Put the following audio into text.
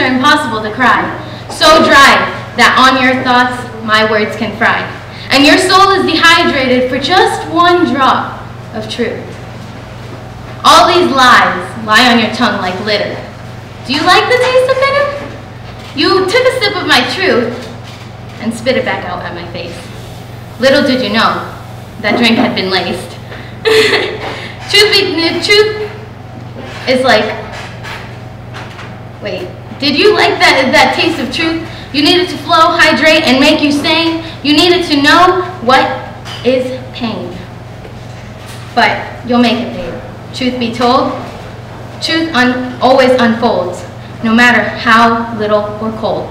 are impossible to cry. So dry that on your thoughts my words can fry. And your soul is dehydrated for just one drop of truth. All these lies lie on your tongue like litter. Do you like the taste of bitter? You took a sip of my truth and spit it back out at my face. Little did you know that drink had been laced. truth be truth is like wait, did you like that that taste of truth? You needed to flow, hydrate, and make you sane. You needed to know what is pain. But you'll make it, babe. Truth be told, truth un always unfolds, no matter how little or cold.